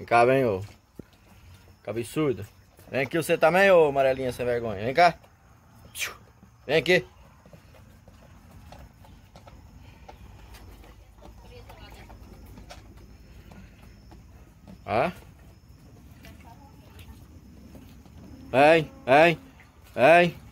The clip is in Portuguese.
vem cá, vem, ô. Cabeçudo. Vem aqui você também, ô amarelinha sem vergonha. Vem cá. Vem aqui. Ah? Vem, vem, vem.